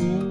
Ooh.